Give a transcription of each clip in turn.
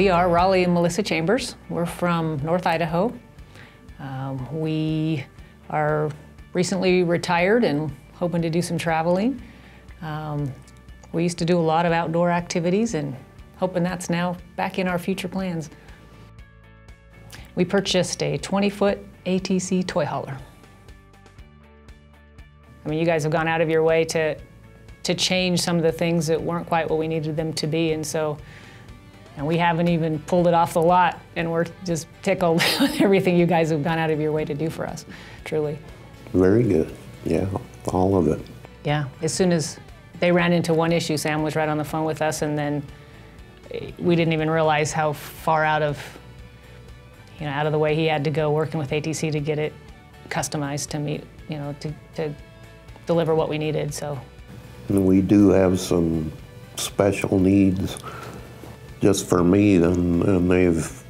We are Raleigh and Melissa Chambers. We're from North Idaho. Um, we are recently retired and hoping to do some traveling. Um, we used to do a lot of outdoor activities and hoping that's now back in our future plans. We purchased a 20-foot ATC toy hauler. I mean, you guys have gone out of your way to, to change some of the things that weren't quite what we needed them to be, and so and we haven't even pulled it off the lot, and we're just tickled with everything you guys have gone out of your way to do for us, truly. Very good. Yeah, all of it. Yeah, as soon as they ran into one issue, Sam was right on the phone with us, and then we didn't even realize how far out of, you know, out of the way he had to go working with ATC to get it customized to meet, you know, to, to deliver what we needed. So. And we do have some special needs just for me, and, and they've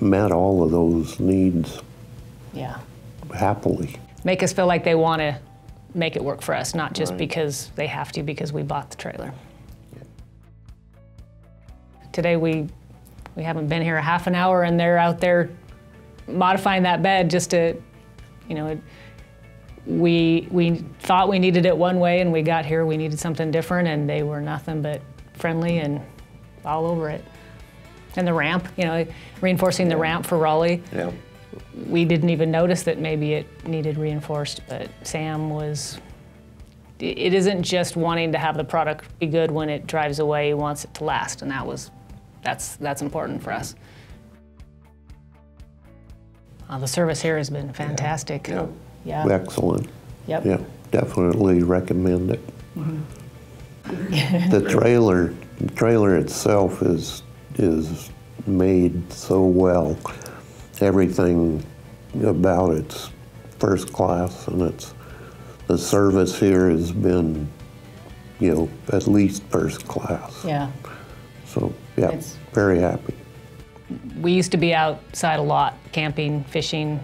met all of those needs Yeah. happily. Make us feel like they want to make it work for us, not just Right. because they have to because we bought the trailer. Today we we haven't been here a half an hour and they're out there modifying that bed just to, you know, it, we we thought we needed it one way and we got here we needed something different and they were nothing but friendly and all over it. And the ramp, you know, reinforcing the ramp for Raleigh Yeah. we didn't even notice that maybe it needed reinforced, but Sam was. it- isn't just wanting to have the product be good when it drives away. He wants it to last, and that was, that's that's important for us. Uh, the service here has been fantastic. Yeah. Yeah. Excellent. Yep. Yeah, definitely recommend it. the trailer, the trailer itself is is made so well. Everything about it's first class, and it's the service here has been, you know, at least first class. Yeah. So yeah, It's- very happy. We used to be outside a lot, camping, fishing.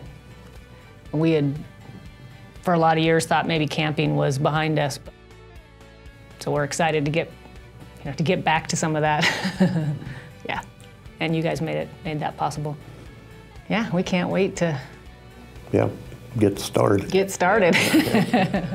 We had, for a lot of years, thought maybe camping was behind us. So we're excited to get, you know, to get back to some of that. yeah, and you guys made it, made that possible. Yeah, we can't wait to Yeah, get started. get started.